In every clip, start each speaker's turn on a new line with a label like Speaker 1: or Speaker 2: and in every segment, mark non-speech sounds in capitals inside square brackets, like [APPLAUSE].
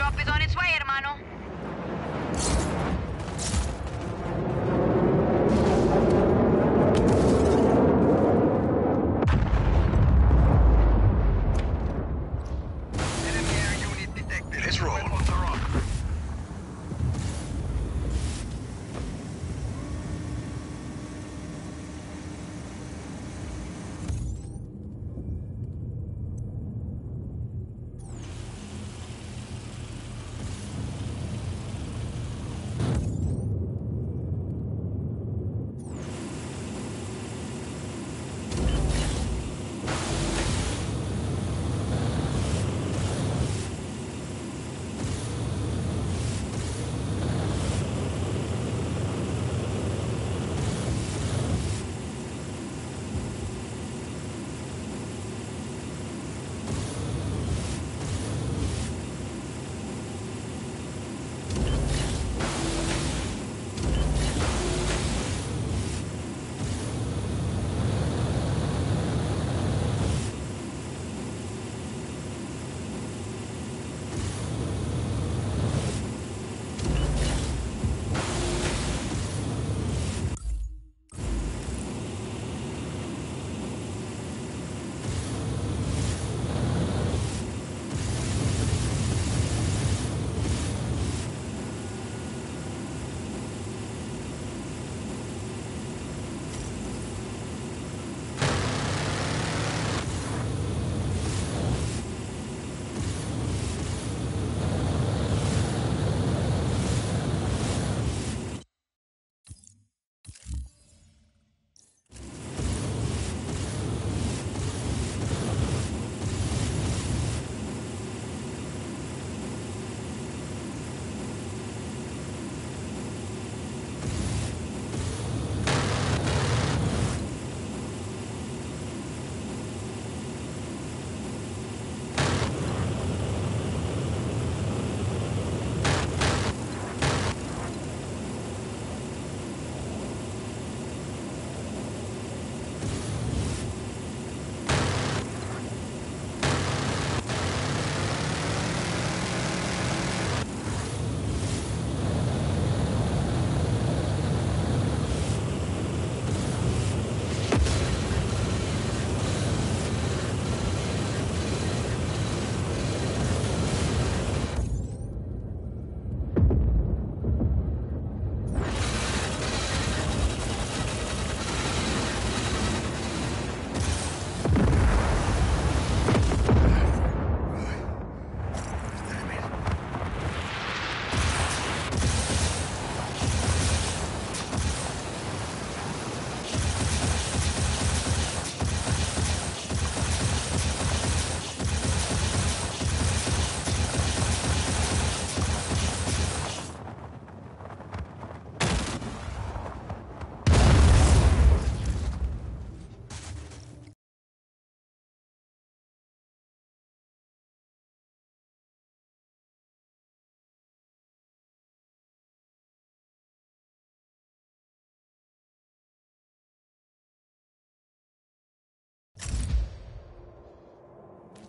Speaker 1: Airdrop is on its way, hermano.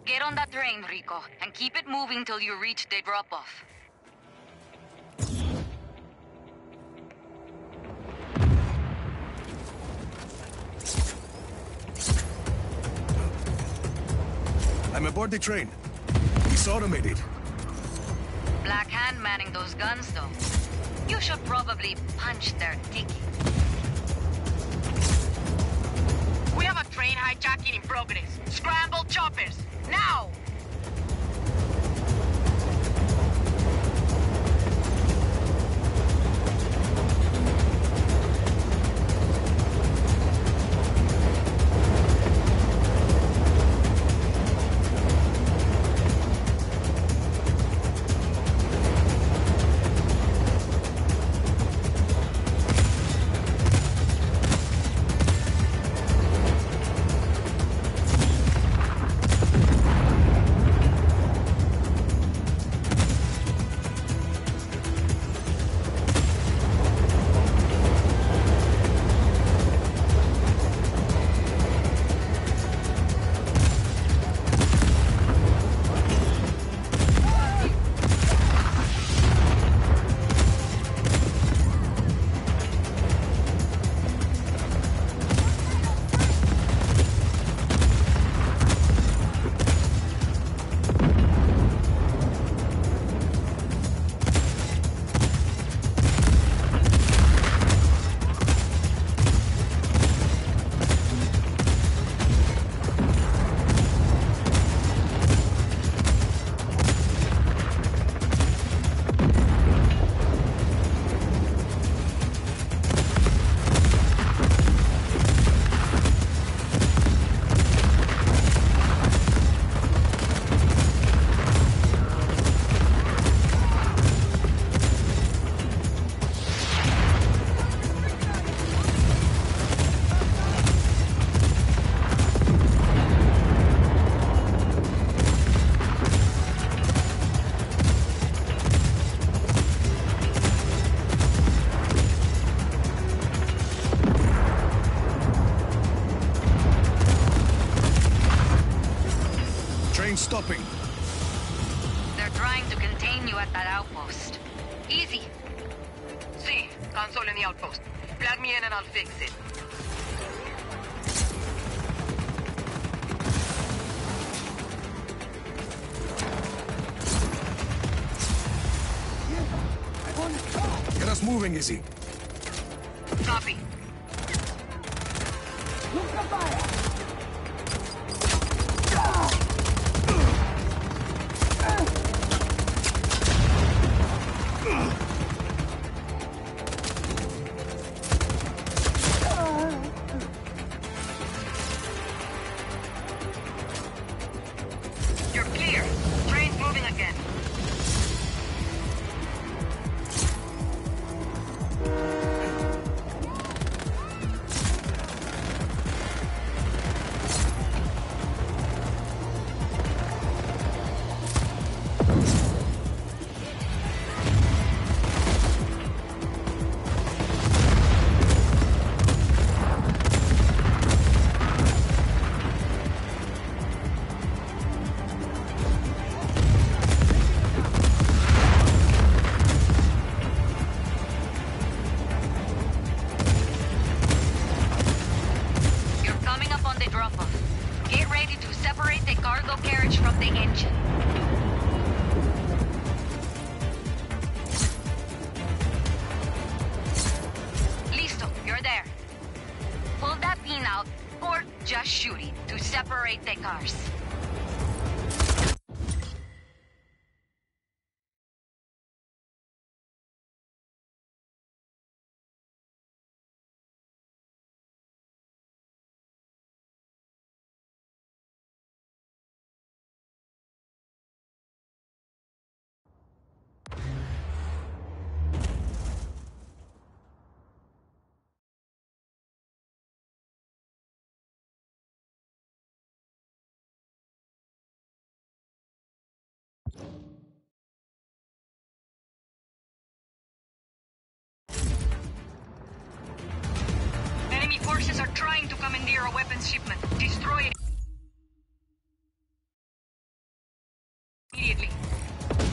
Speaker 1: Get on that train, Rico, and keep it moving till you reach the drop-off.
Speaker 2: I'm aboard the train. It's automated.
Speaker 1: Black Hand manning those guns, though. You should probably punch their ticket.
Speaker 3: We have a train hijacking in progress. Scramble choppers. Now! moving,
Speaker 2: is
Speaker 1: he? forces are trying to commandeer a weapons shipment. Destroy it. Immediately.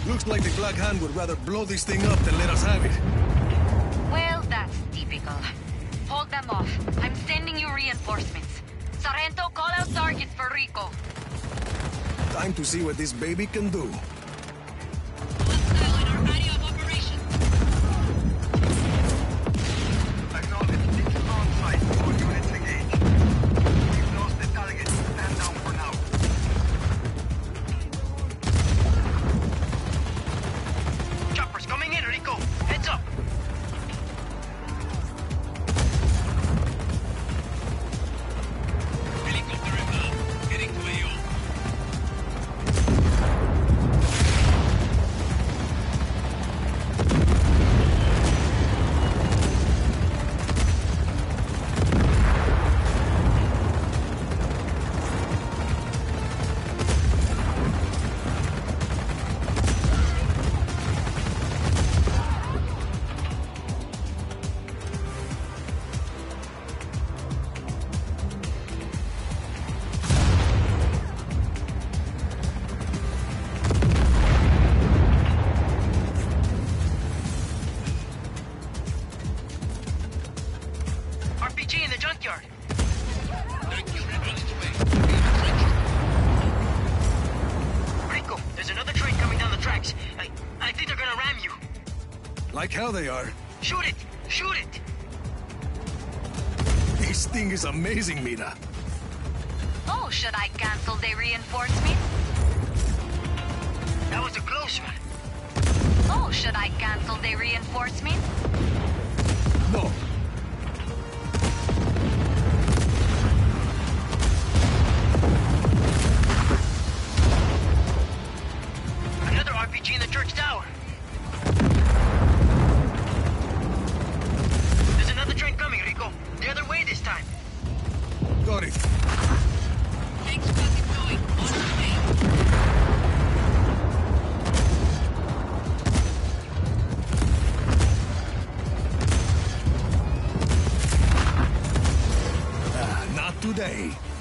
Speaker 3: Looks like the Black Hand would rather blow this thing up than let us have it.
Speaker 2: Well, that's typical. Hold them off. I'm sending you reinforcements. Sorrento, call out targets for Rico.
Speaker 3: Time to see what this baby can do. today.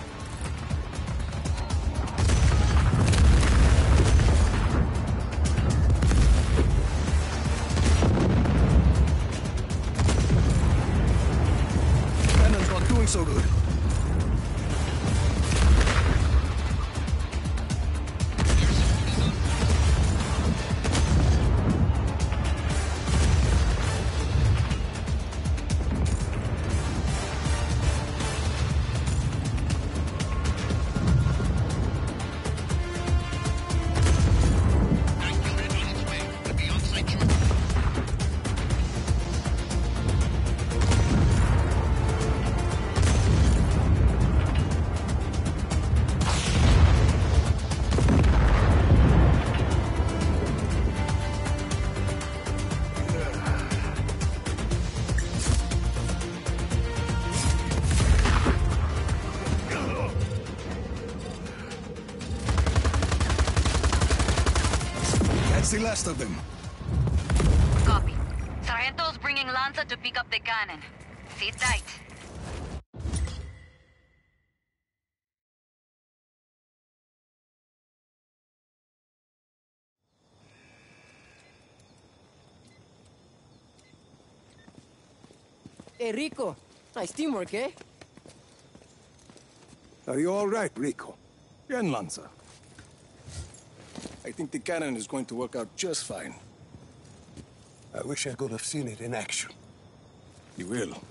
Speaker 2: The last of them.
Speaker 1: Copy. Sargento's bringing Lanza to pick up the cannon. Sit tight.
Speaker 4: Hey, Rico. Nice teamwork, eh?
Speaker 2: Are you all right, Rico? Bien, Lanza. I think the cannon is going to work out just fine.
Speaker 5: I wish I could have seen it in action.
Speaker 2: You will.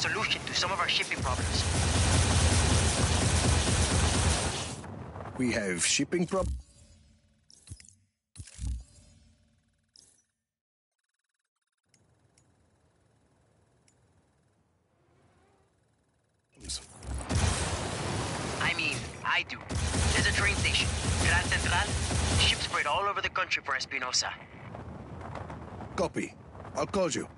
Speaker 3: Solution to some of our shipping problems.
Speaker 2: We have shipping prob...
Speaker 3: I mean, I do. There's a train station, Gran Central. Ships spread all over the country for Espinosa.
Speaker 2: Copy. I'll call you.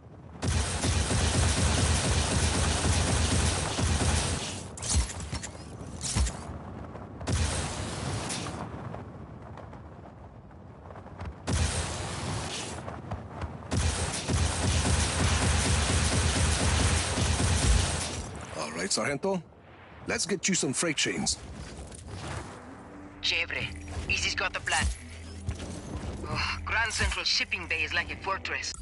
Speaker 2: Right, Sargento. Let's get you some freight trains.
Speaker 3: Chévere. Izzy's got the plan. Oh, Grand Central Shipping Bay is like a fortress.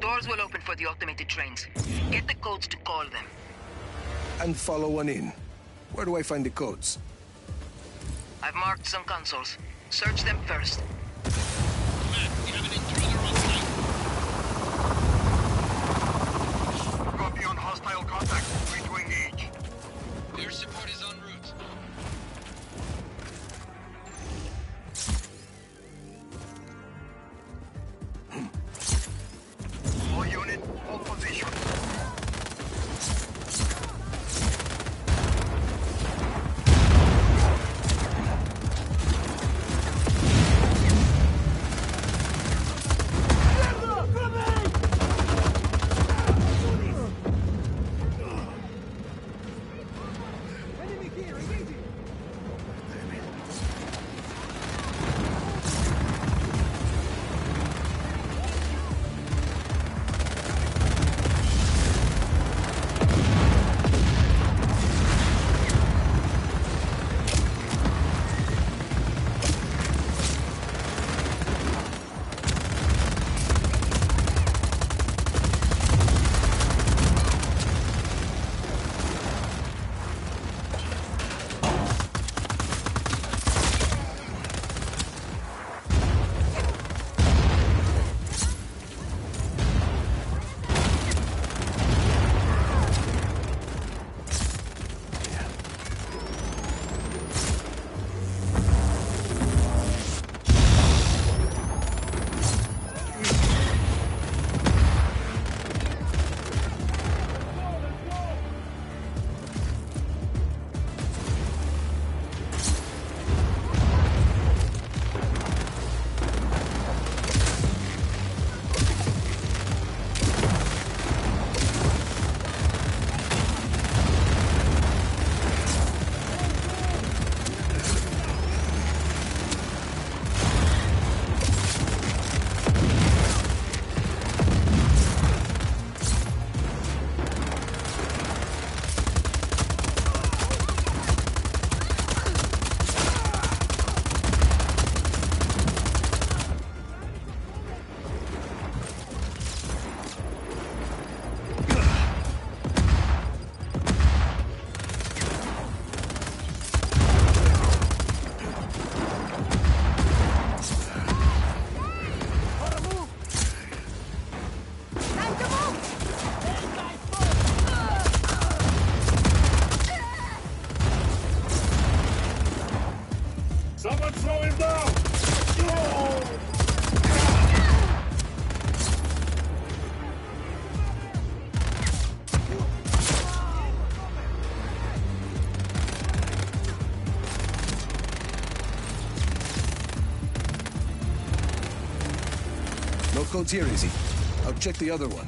Speaker 3: Doors will open for the automated trains. Get the codes to call them.
Speaker 2: And follow one in. Where do I find the codes?
Speaker 3: I've marked some consoles. Search them first.
Speaker 6: Hostile contact. Free to engage.
Speaker 7: Air support is en
Speaker 2: codes here, Izzy. I'll check the other one.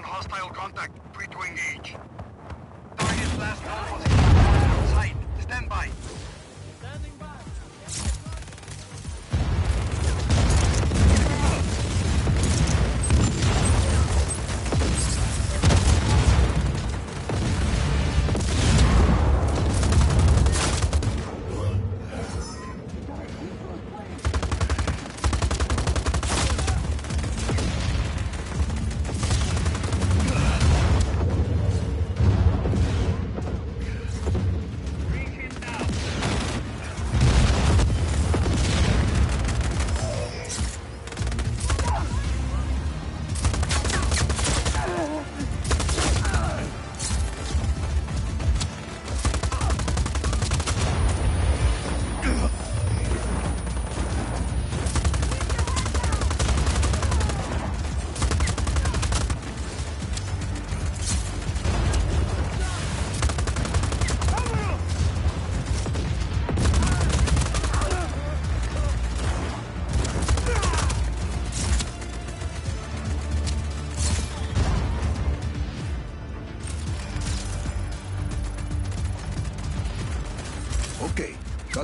Speaker 8: On
Speaker 9: hostile
Speaker 7: contact. Free to engage. Target's last call was on site. Stand by.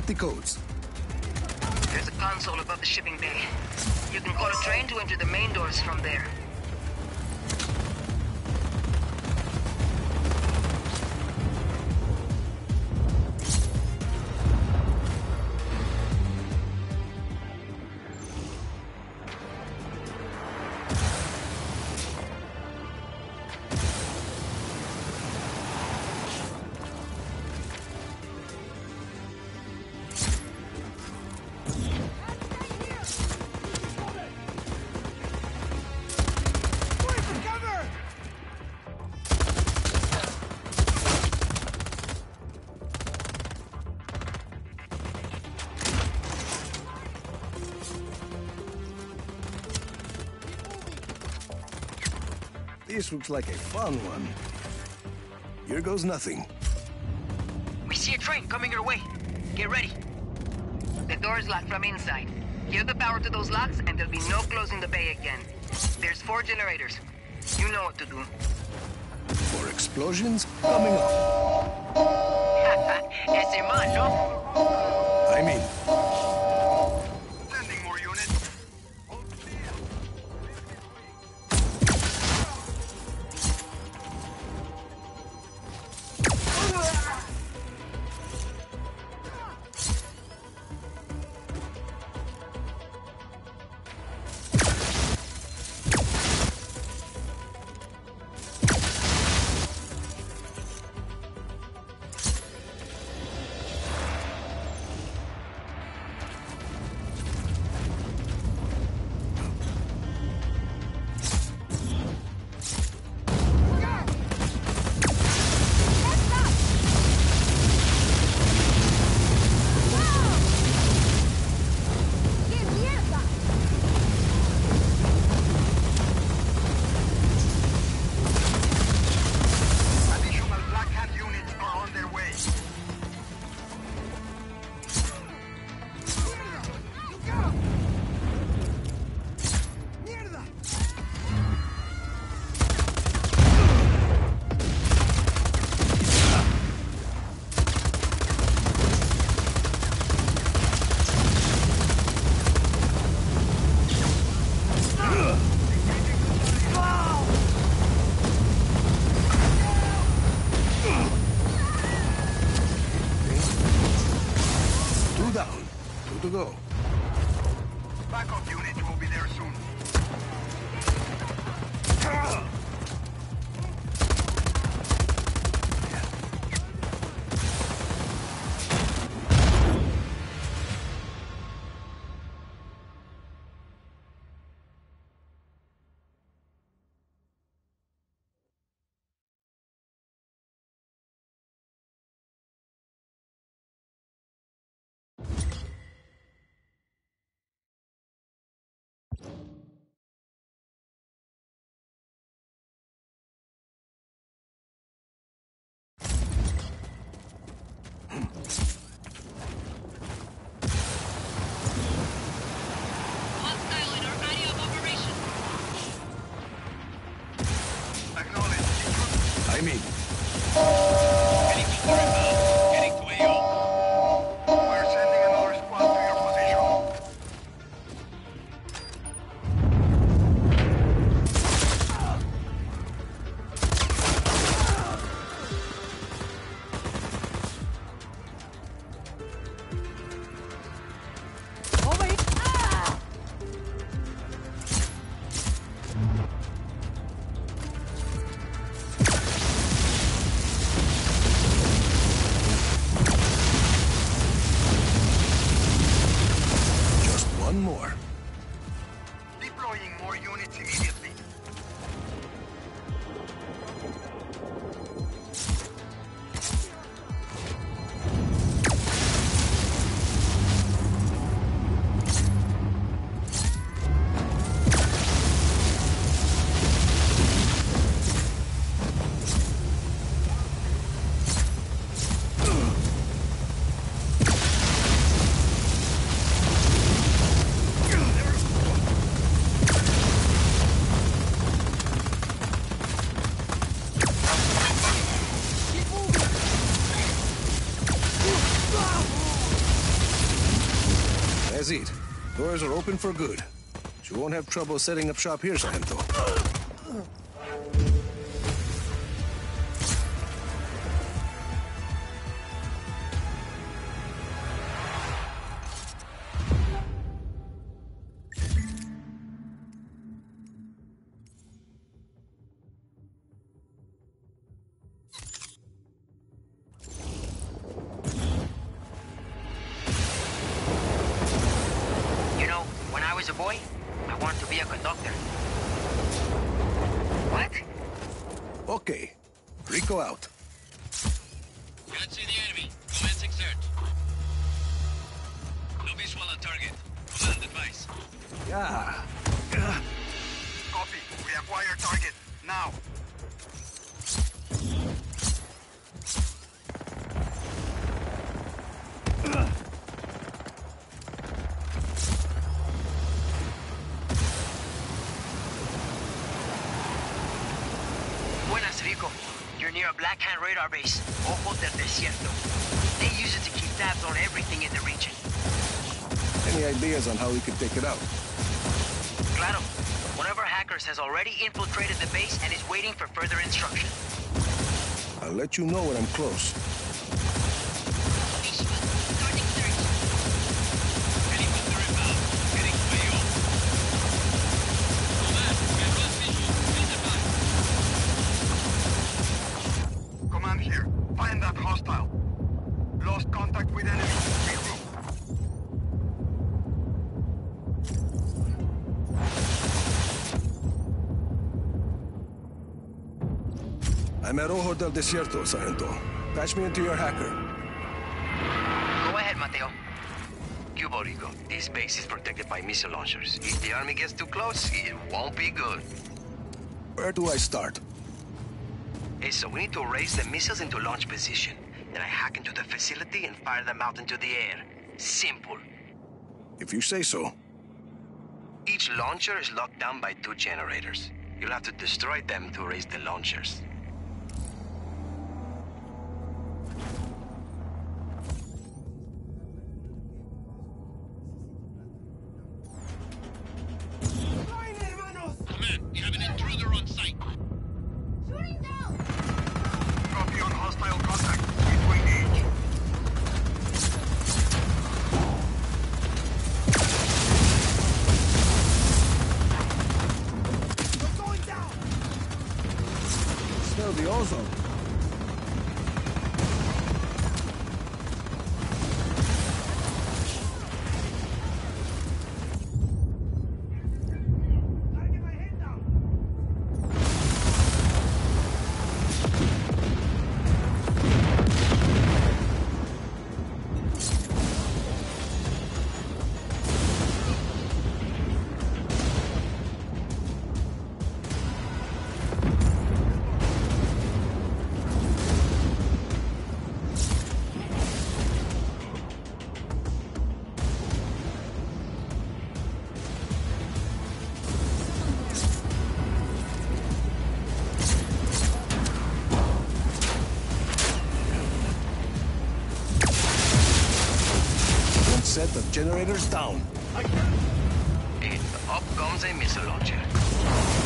Speaker 2: The codes.
Speaker 3: There's a console above the shipping bay. You can call a train to enter the main doors from there.
Speaker 2: This looks like a fun one. Here goes nothing.
Speaker 3: We see a train coming your way. Get ready. The door is locked from inside. Give the power to those locks and there'll be no closing the bay again. There's four generators. You know what to do.
Speaker 2: Four explosions coming up. Doors are open for good. You won't have trouble setting up shop here, Sargento.
Speaker 10: Near a Black Hand radar base, Ojo del Desierto. They use it to keep tabs on everything in the region.
Speaker 2: Any ideas on how we could take it out?
Speaker 10: Claro. One of our hackers has already infiltrated the base and is waiting for further instruction.
Speaker 2: I'll let you know when I'm close. Del Desierto, Sargento. Patch me into your hacker.
Speaker 10: Go ahead, Mateo. Cuba Rico, this base is protected by missile launchers. If the army gets too close, it won't be good.
Speaker 2: Where do I start?
Speaker 10: Hey, so we need to raise the missiles into launch position. Then I hack into the facility and fire them out into the air. Simple.
Speaker 2: If you say so.
Speaker 10: Each launcher is locked down by two generators. You'll have to destroy them to raise the launchers.
Speaker 2: Generators down.
Speaker 10: And up comes a missile launcher.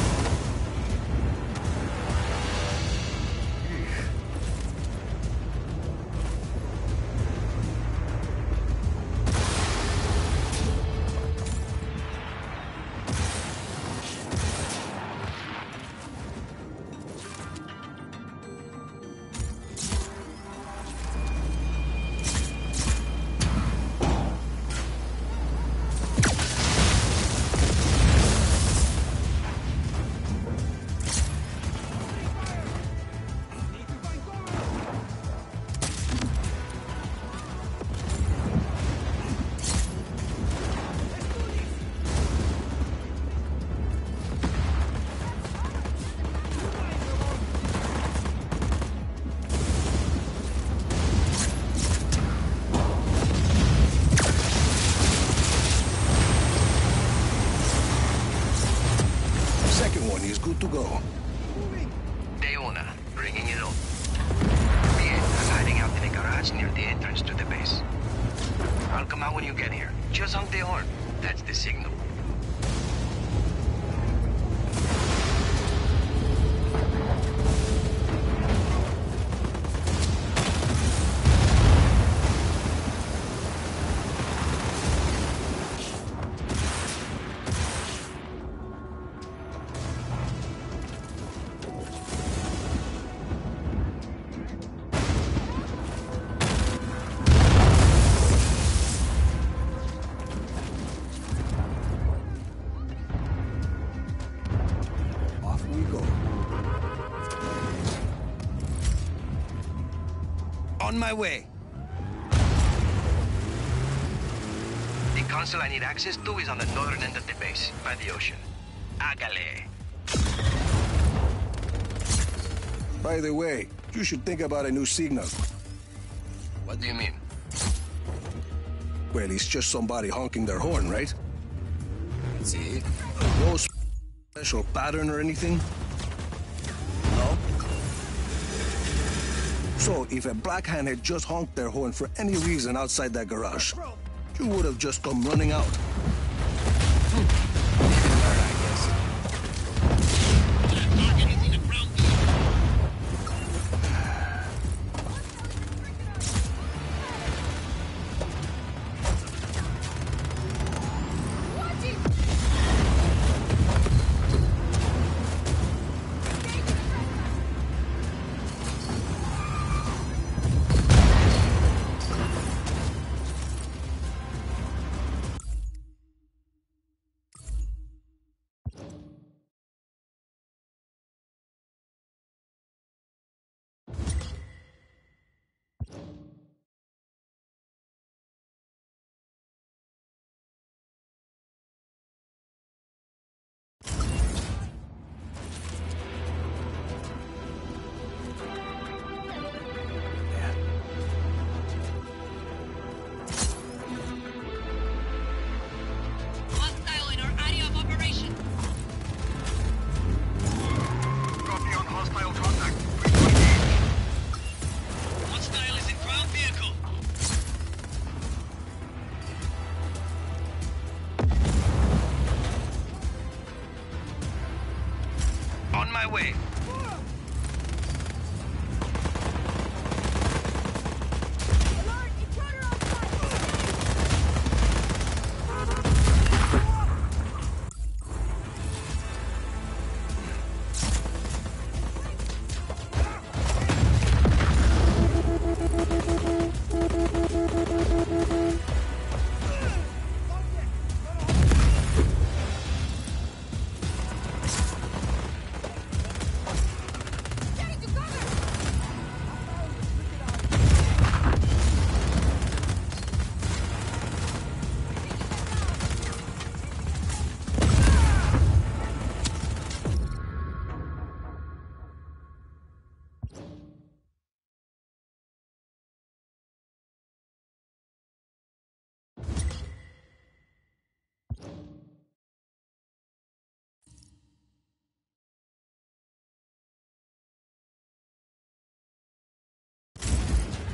Speaker 2: My way.
Speaker 10: The console I need access to is on the northern end of the base, by the ocean. Hágale.
Speaker 2: By the way, you should think about a new signal.
Speaker 5: What do you mean?
Speaker 2: Well, it's just somebody honking their horn, right?
Speaker 5: See?
Speaker 2: No special pattern or anything? So, if a black hand had just honked their horn for any reason outside that garage, you would have just come running out.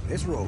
Speaker 2: Let's roll.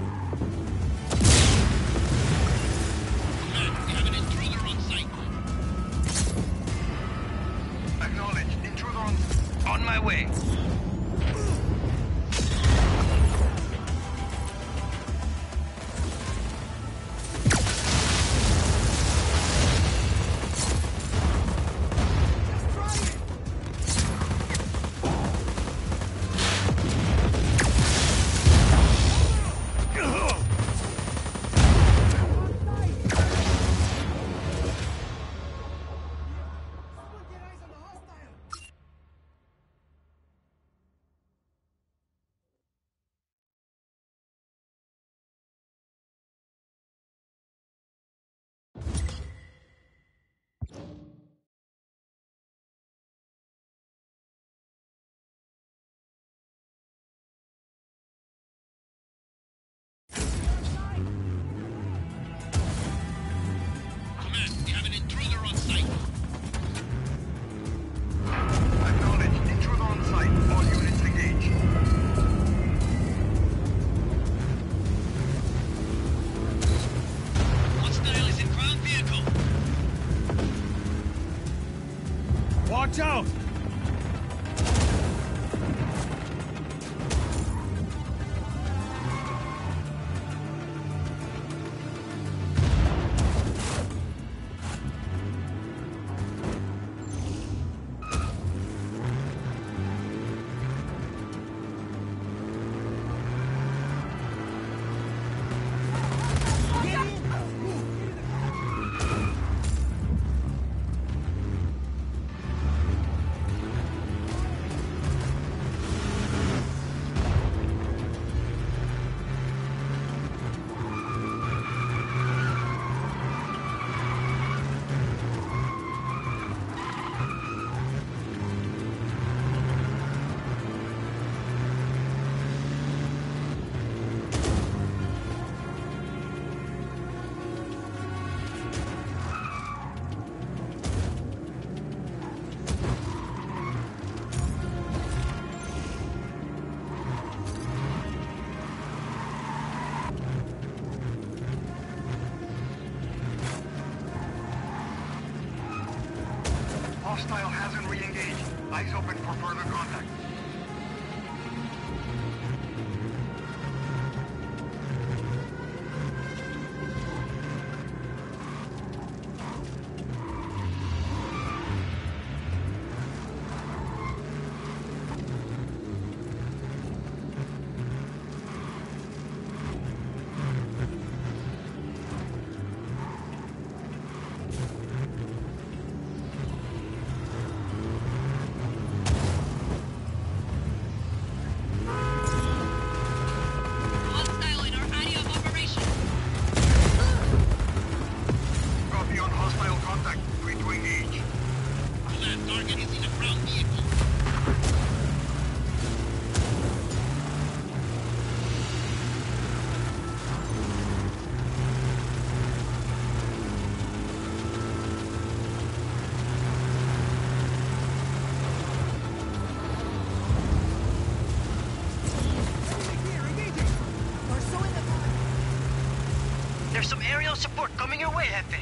Speaker 7: Wait.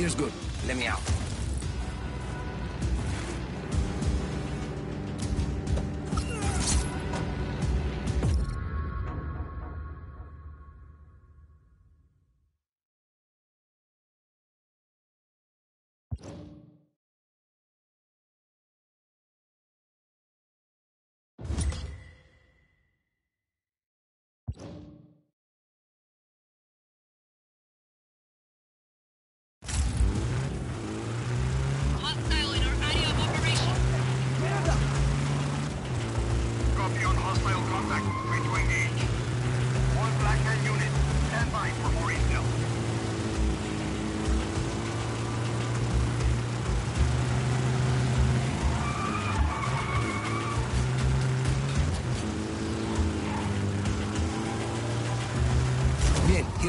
Speaker 7: Here's good. Let me out.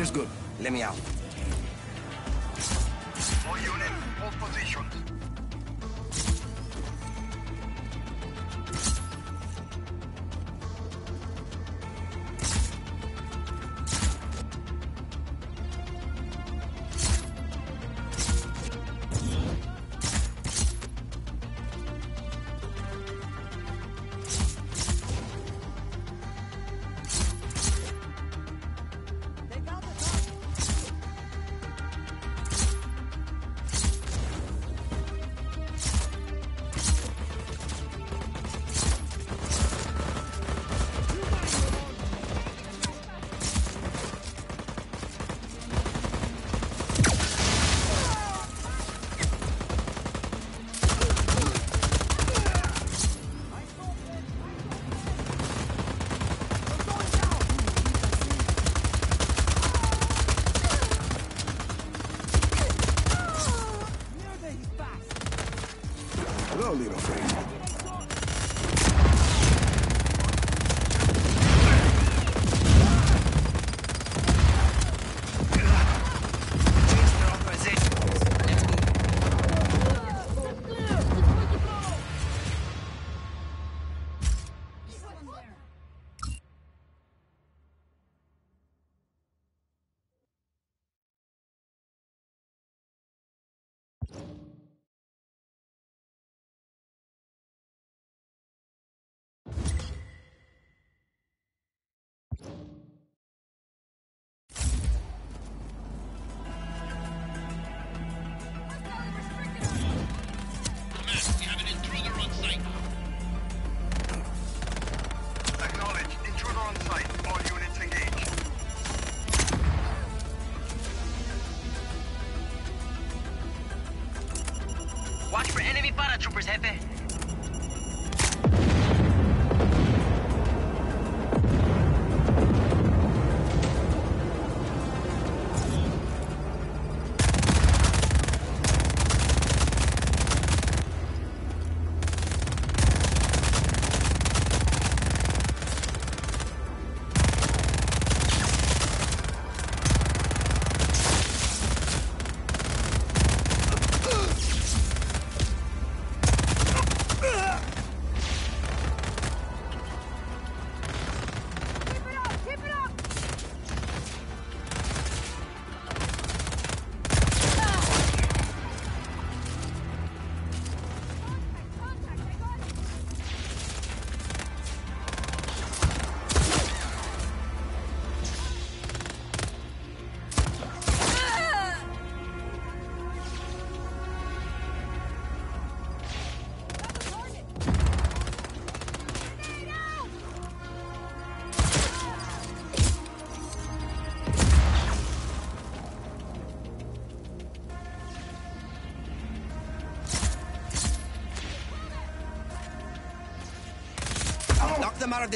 Speaker 7: Here's good. Let me out.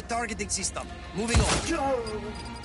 Speaker 10: Targeting system. Moving on.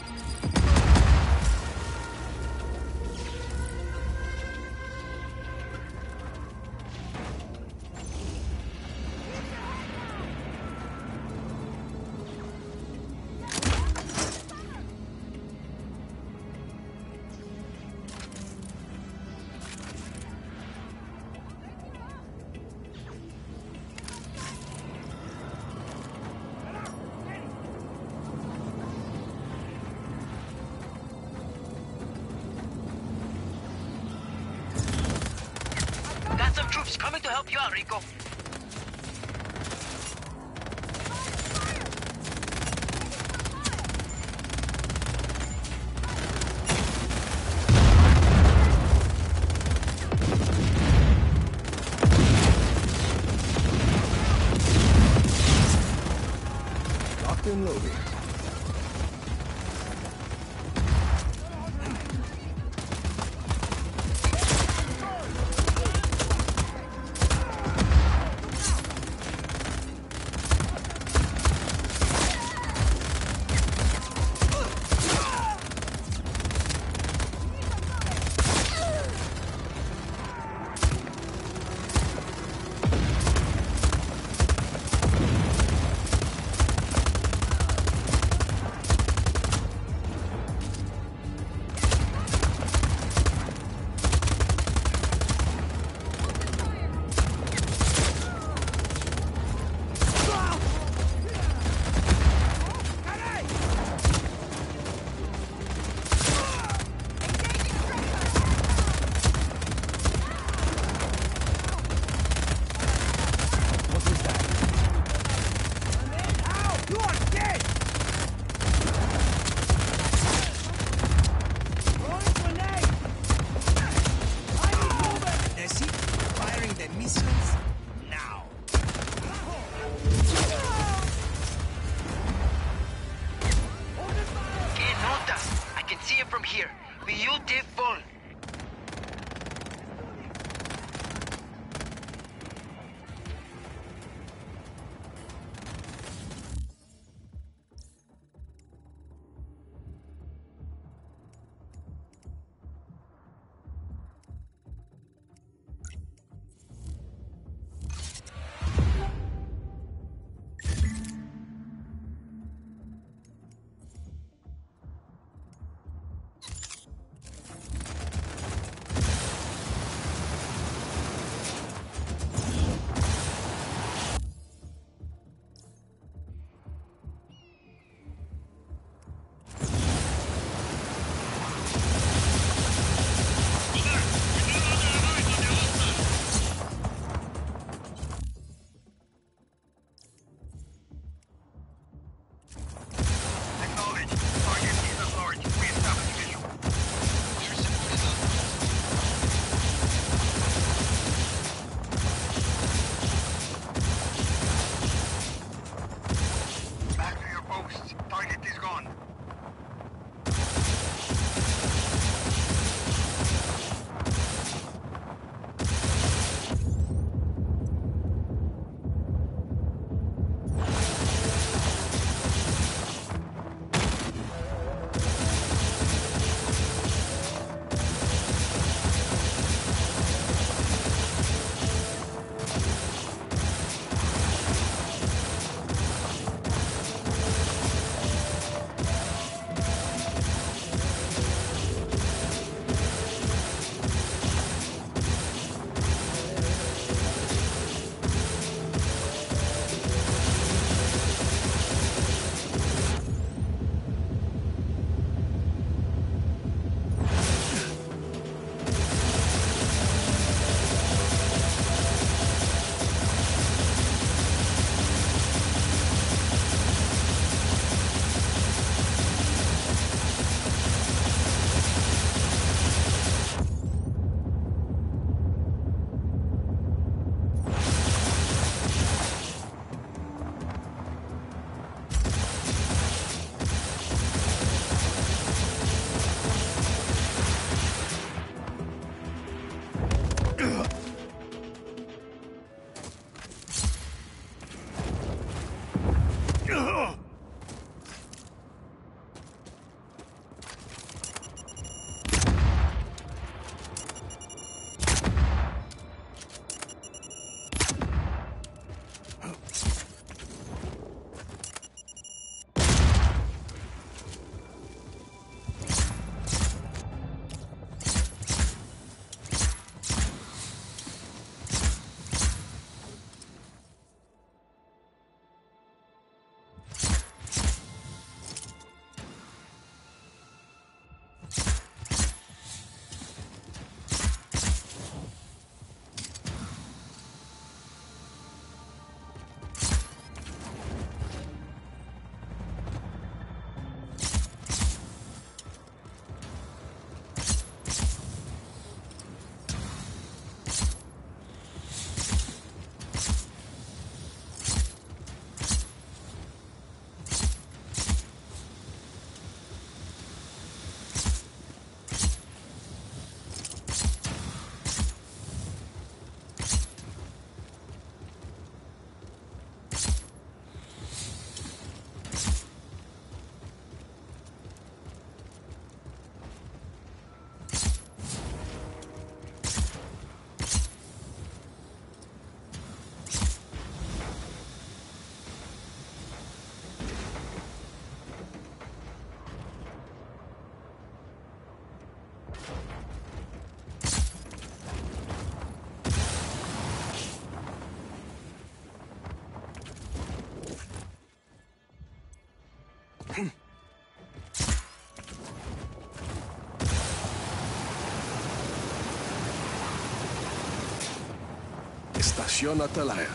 Speaker 3: Mission Atalaya.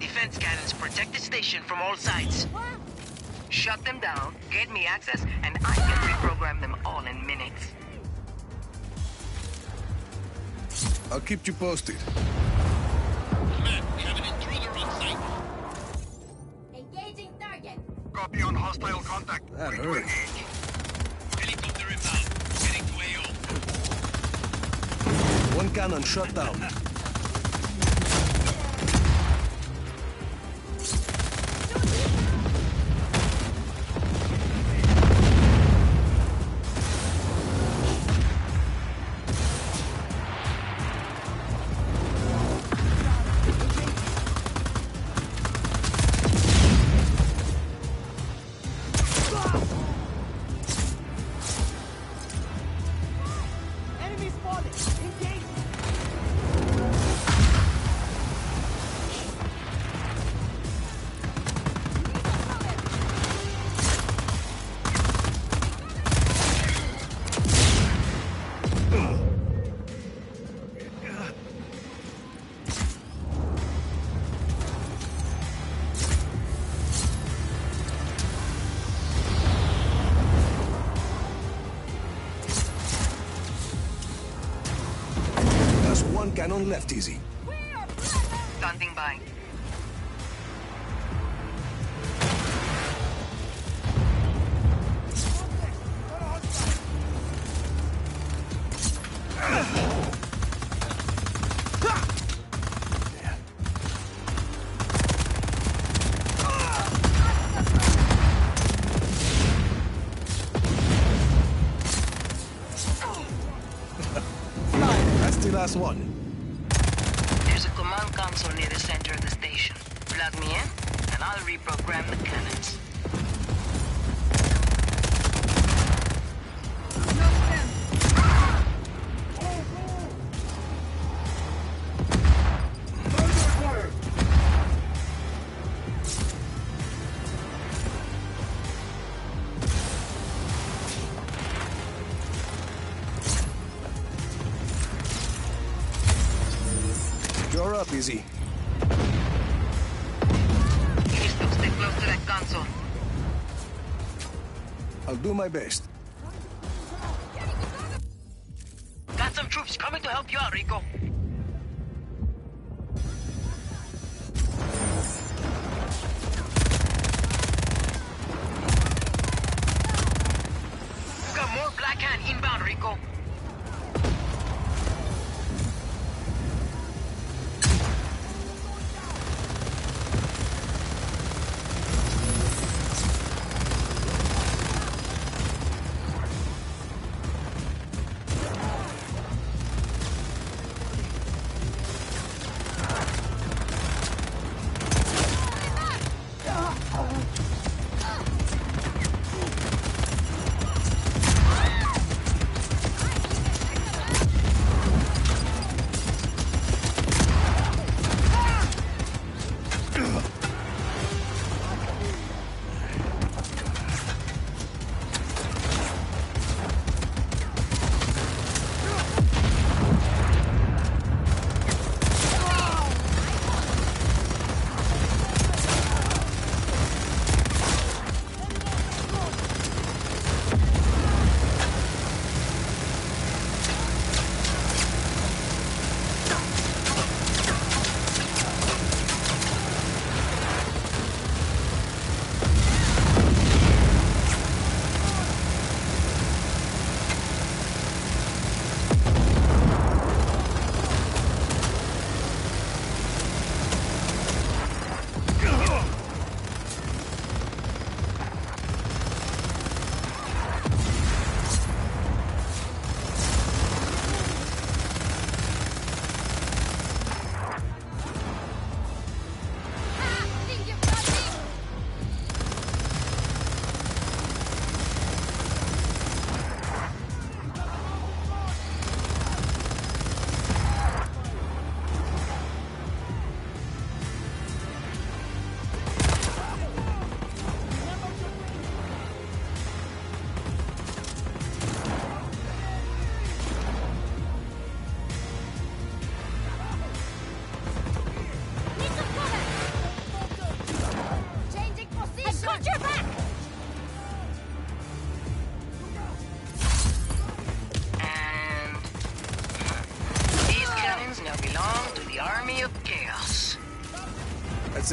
Speaker 10: Defense cannons protect the station from all sides. Shut them down, get me access, and I can reprogram them all in minutes.
Speaker 3: I'll keep you posted.
Speaker 6: Command, we have an intruder on site.
Speaker 11: Engaging target.
Speaker 7: Copy on hostile contact.
Speaker 3: That
Speaker 7: Free to
Speaker 3: hurt.
Speaker 6: Helicopter inbound. Heading to AO.
Speaker 3: One cannon shut down. Left, Easy. My best.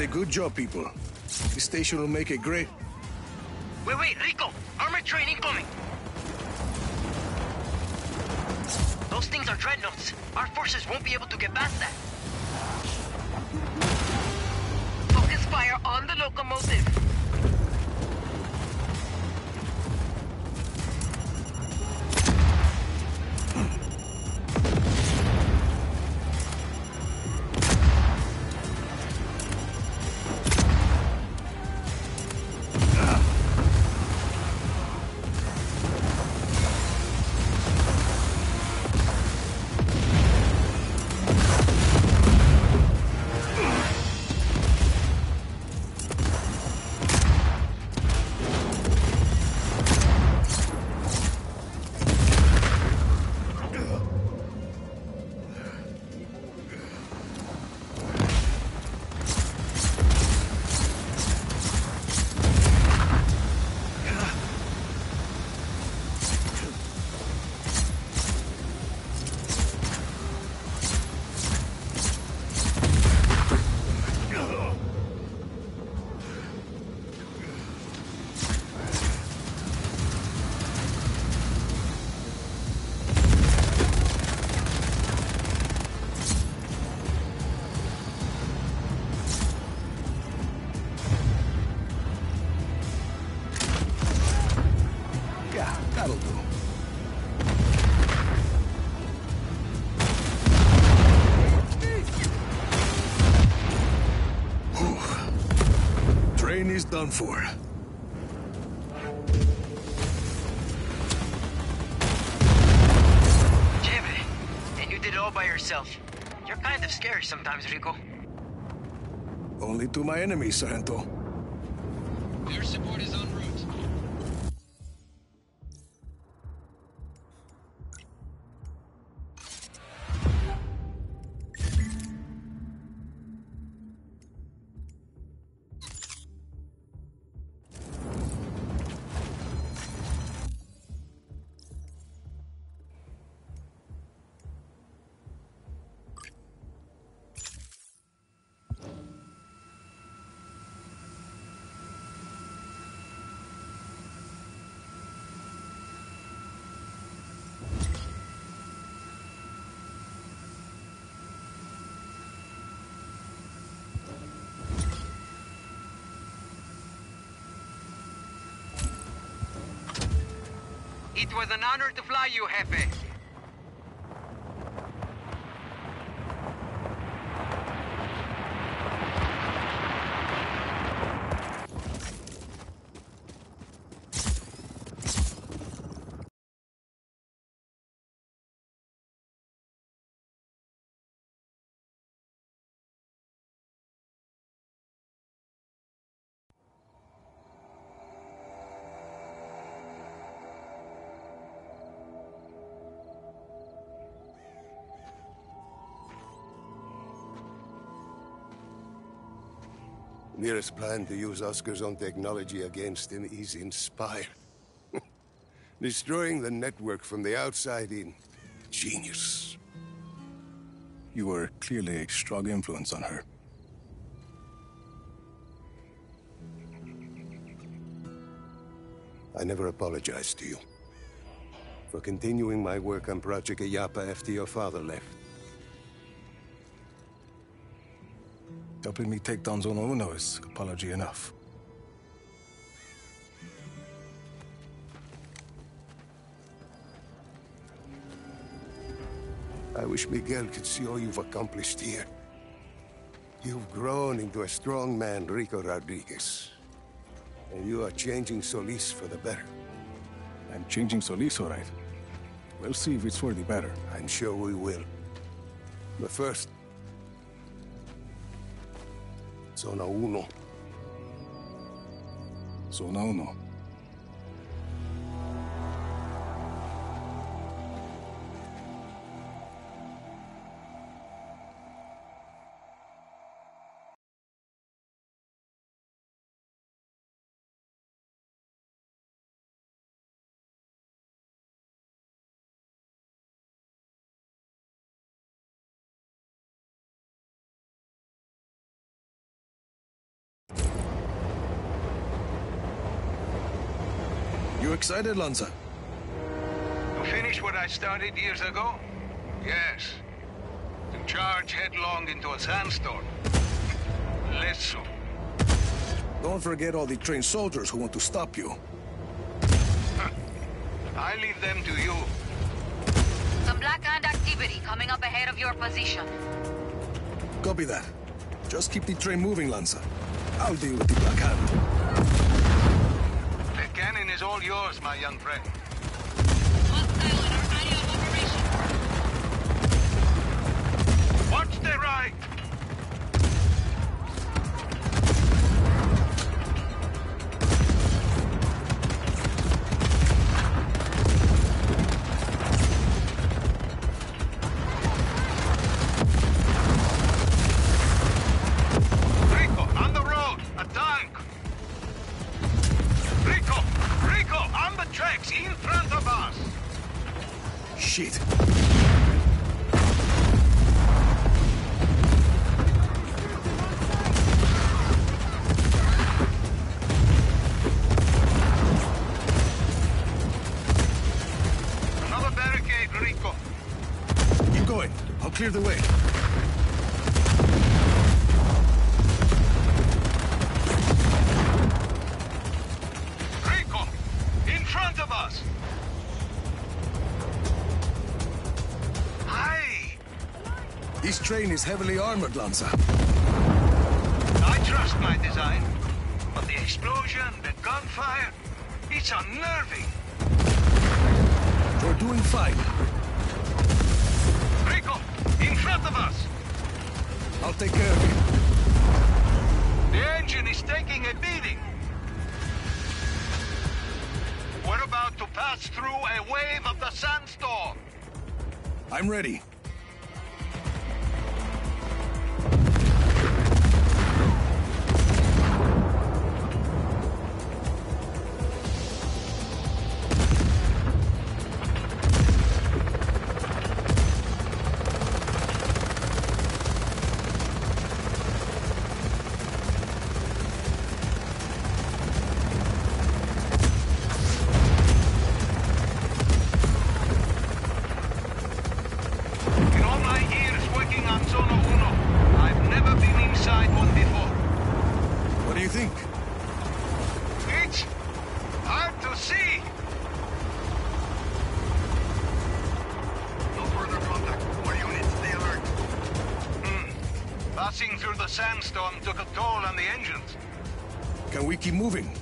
Speaker 2: A good job, people. This station will make a great... done for.
Speaker 3: It. And you did it all by yourself. You're kind of scary sometimes, Rico.
Speaker 2: Only to my enemies, Sargento.
Speaker 7: Air support is en
Speaker 3: an honor to fly you, Jefe.
Speaker 5: Mira's plan to use Oscar's own technology against him is inspired. [LAUGHS] Destroying the network from the outside in. Genius.
Speaker 2: You were clearly a strong influence on her.
Speaker 5: I never apologized to you. For continuing my work on Project Illapa after your father left.
Speaker 2: Helping me take down Zona Uno is apology enough.
Speaker 5: I wish Miguel could see all you've accomplished here. You've grown into a strong man, Rico Rodriguez. And you are changing Solis for the better.
Speaker 2: I'm changing Solis, all right. We'll see if it's for the better.
Speaker 5: I'm sure we will. But first... Zona 1.
Speaker 2: Zona 1. decided, Lanza?
Speaker 6: To finish what I started years ago? Yes. To charge headlong into a sandstorm. Less so.
Speaker 2: Don't forget all the trained soldiers who want to stop you. [LAUGHS]
Speaker 6: I leave them to you.
Speaker 1: Some Black Hand activity coming up ahead of your position.
Speaker 2: Copy that. Just keep the train moving, Lanza. I'll deal with the Black Hand.
Speaker 6: The cannon is all yours, my young friend.
Speaker 1: Hostile in our area of operation.
Speaker 6: Watch the right!
Speaker 2: Is heavily armored, Lanza.
Speaker 6: I trust my design, but the explosion, the gunfire, it's unnerving.
Speaker 2: We're doing fine.
Speaker 6: Rico, in front of us!
Speaker 2: I'll take care of you.
Speaker 6: The engine is taking a beating. We're about to pass through a wave of the sandstorm.
Speaker 2: I'm ready. Keep moving?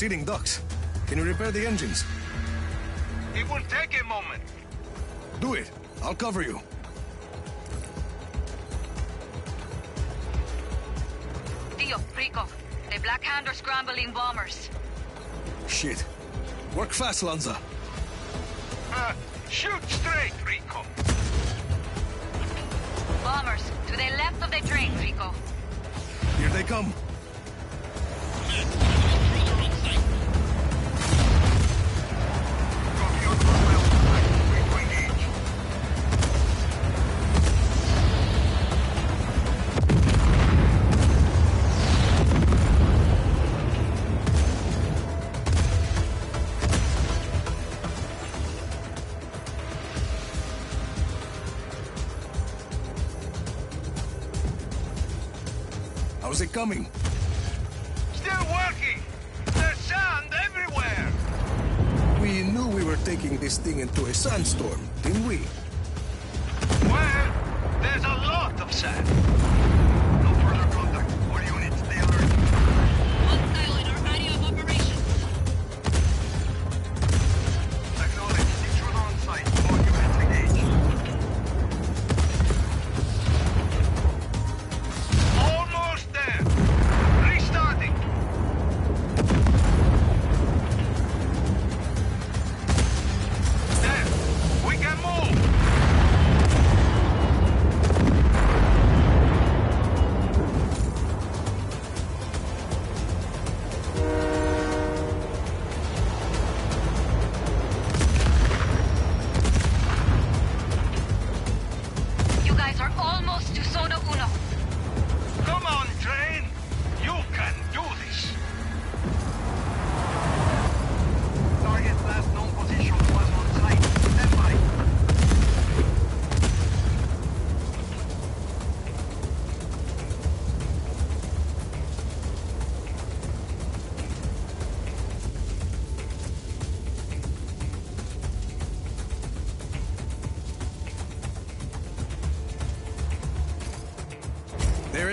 Speaker 2: We're ducks. Can you repair the engines?
Speaker 6: It will take a moment.
Speaker 2: Do it. I'll cover you.
Speaker 1: Tio, Rico. The Black Hand are scrambling bombers.
Speaker 2: Shit. Work fast, Lanza.
Speaker 6: Coming?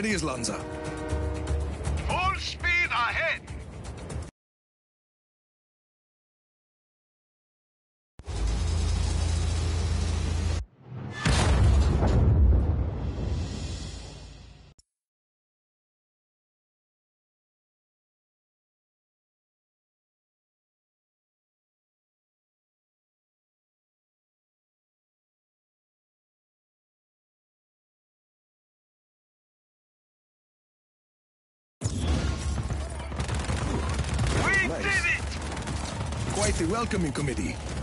Speaker 6: It is, Lanza. Quite the welcoming committee.